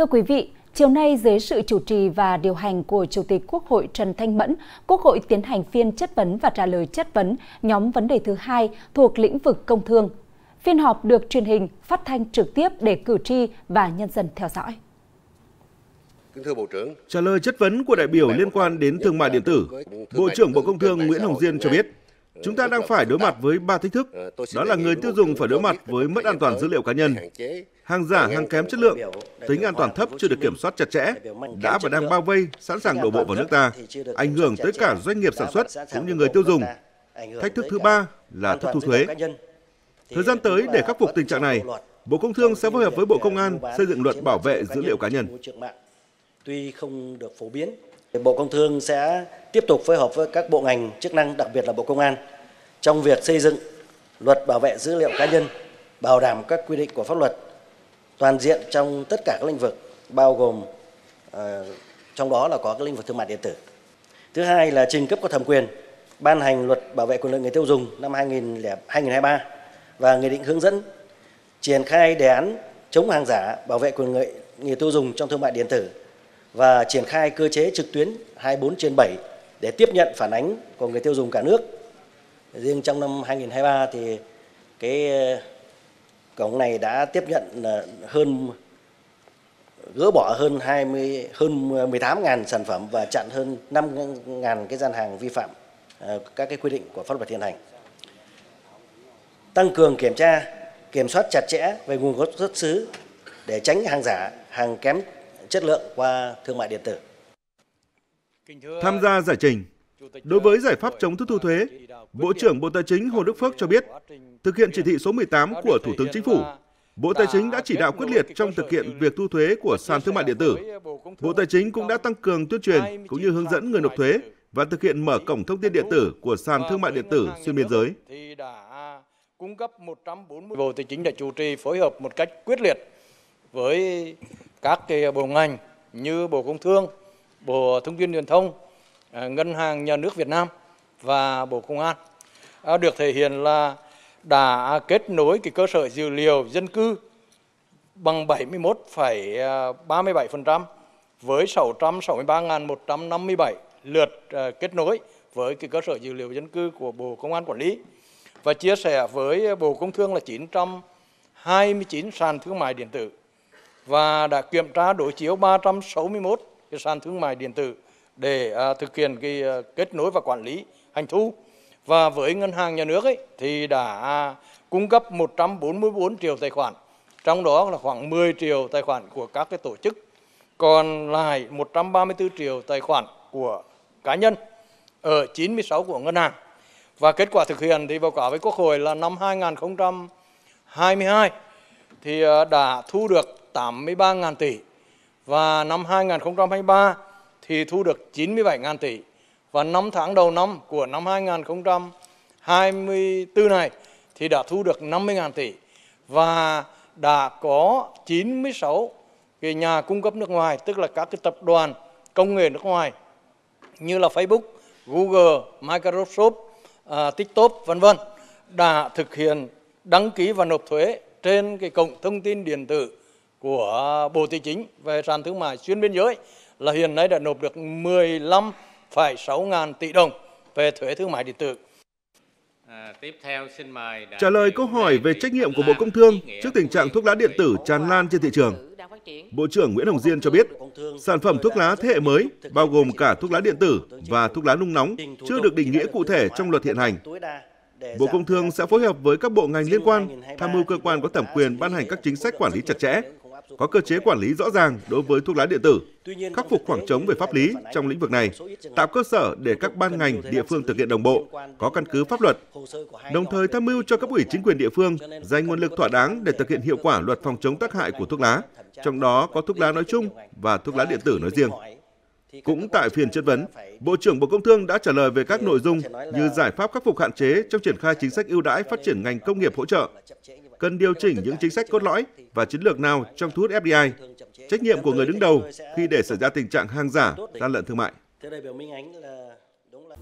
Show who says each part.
Speaker 1: Thưa quý vị, chiều nay dưới sự chủ trì và điều hành của Chủ tịch Quốc hội Trần Thanh Mẫn, Quốc hội tiến hành phiên chất vấn và trả lời chất vấn nhóm vấn đề thứ hai thuộc lĩnh vực công thương. Phiên họp được truyền hình phát thanh trực tiếp để cử tri và nhân dân theo dõi.
Speaker 2: Kính thưa Bộ trưởng,
Speaker 3: trả lời chất vấn của đại biểu liên quan đến thương mại điện tử, Bộ trưởng Bộ Công Thương Nguyễn Hồng Diên cho biết, chúng ta đang phải đối mặt với ba thách thức. Đó là người tiêu dùng phải đối mặt với mất an toàn dữ liệu cá nhân, hàng giả, hàng kém chất lượng, tính an toàn thấp chưa được kiểm soát chặt chẽ, đã và đang bao vây, sẵn sàng đổ bộ vào nước ta, ảnh hưởng tới cả doanh nghiệp sản xuất cũng như người tiêu dùng. Thách thức thứ ba là thất thu thuế. Thời gian tới để khắc phục tình trạng này, Bộ Công Thương sẽ phối hợp với Bộ Công an xây dựng luật bảo vệ dữ liệu cá nhân.
Speaker 4: Tuy không được phổ biến, Bộ Công Thương sẽ tiếp tục phối hợp với các bộ ngành chức năng, đặc biệt là Bộ Công an, trong việc xây dựng luật bảo vệ dữ liệu cá nhân, bảo đảm các quy định của pháp luật toàn diện trong tất cả các lĩnh vực, bao gồm uh, trong đó là có cái lĩnh vực thương mại điện tử. Thứ hai là trình cấp có thẩm quyền ban hành luật bảo vệ quyền lợi người tiêu dùng năm 2023 và nghị định hướng dẫn triển khai đề án chống hàng giả, bảo vệ quyền lợi người tiêu dùng trong thương mại điện tử và triển khai cơ chế trực tuyến 24 trên 7 để tiếp nhận phản ánh của người tiêu dùng cả nước. Riêng trong năm 2023 thì cái uh, cổng này đã tiếp nhận uh, hơn gỡ bỏ hơn 20 hơn 18.000 sản phẩm và chặn hơn 5.000 cái gian hàng vi phạm uh, các cái quy định của pháp luật hiện hành. Tăng cường kiểm tra, kiểm soát chặt chẽ về nguồn gốc xuất xứ để tránh hàng giả, hàng kém chất lượng qua thương mại điện tử.
Speaker 3: Tham gia giải trình, đối với giải pháp chống thất thu thuế, Bộ trưởng Bộ Tài chính Hồ Đức Phước cho biết, thực hiện chỉ thị số 18 của Thủ tướng Chính phủ, Bộ Tài chính đã chỉ đạo quyết liệt trong thực hiện việc thu thuế của sàn thương mại điện tử. Bộ Tài chính cũng đã tăng cường tuyên truyền cũng như hướng dẫn người nộp thuế và thực hiện mở cổng thông tin điện tử của sàn thương mại điện tử xuyên biên giới.
Speaker 5: Cung cấp 140 Bộ Tài chính đã chủ trì phối hợp một cách quyết liệt với các cái bộ ngành như Bộ Công Thương, Bộ Thông tin Truyền thông, à, Ngân hàng Nhà nước Việt Nam và Bộ Công an à, được thể hiện là đã kết nối cái cơ sở dữ liệu dân cư bằng 71,37% à, với 663.157 lượt kết nối với cái cơ sở dữ liệu dân cư của Bộ Công an quản lý. Và chia sẻ với Bộ Công Thương là 929 sàn thương mại điện tử và đã kiểm tra đối chiếu 361 cái sàn thương mại điện tử để à, thực hiện cái à, kết nối và quản lý hành thu. Và với ngân hàng nhà nước ấy thì đã cung cấp 144 triệu tài khoản trong đó là khoảng 10 triệu tài khoản của các cái tổ chức còn lại 134 triệu tài khoản của cá nhân ở 96 của ngân hàng. Và kết quả thực hiện thì báo cáo với Quốc hội là năm 2022 thì à, đã thu được 83.000 tỷ. Và năm 2023 thì thu được 97.000 tỷ. Và 5 tháng đầu năm của năm 2024 này thì đã thu được 50.000 tỷ. Và đã có 96 cái nhà cung cấp nước ngoài tức là các cái tập đoàn công nghệ nước ngoài như là Facebook, Google, Microsoft, uh, TikTok vân vân đã thực hiện đăng ký và nộp thuế trên cái cổng thông tin điện tử của Bộ Tài chính về sàn thương mại xuyên biên giới là hiện nay đã nộp được 15,6 ngàn tỷ đồng về thuế thương mại điện tử.
Speaker 3: À, tiếp theo xin mời trả lời câu hỏi về trách nhiệm của Bộ Công Thương trước tình trạng thuốc lá điện tử tràn lan trên thị trường. Bộ trưởng Nguyễn Hồng Diên cho biết, sản phẩm thuốc lá thế hệ mới, bao gồm cả thuốc lá điện tử và thuốc lá nung nóng, chưa được định nghĩa cụ thể trong luật hiện hành. Bộ Công Thương sẽ phối hợp với các bộ ngành liên quan, tham mưu cơ quan có thẩm quyền ban hành các chính sách quản lý chặt chẽ, có cơ chế quản lý rõ ràng đối với thuốc lá điện tử, khắc phục khoảng trống về pháp lý trong lĩnh vực này, tạo cơ sở để các ban ngành địa phương thực hiện đồng bộ, có căn cứ pháp luật, đồng thời tham mưu cho cấp ủy chính quyền địa phương dành nguồn lực thỏa đáng để thực hiện hiệu quả luật phòng chống tác hại của thuốc lá, trong đó có thuốc lá nói chung và thuốc lá điện tử nói riêng. Cũng tại phiên chất vấn, Bộ trưởng Bộ Công Thương đã trả lời về các nội dung như giải pháp khắc phục hạn chế trong triển khai chính sách ưu đãi phát triển ngành công nghiệp hỗ trợ, cần điều chỉnh những chính sách cốt lõi và chiến lược nào trong thu hút FDI, trách nhiệm của người đứng đầu khi để xảy ra tình trạng hàng giả, gian lận thương mại. Thế đây biểu minh ánh là đúng là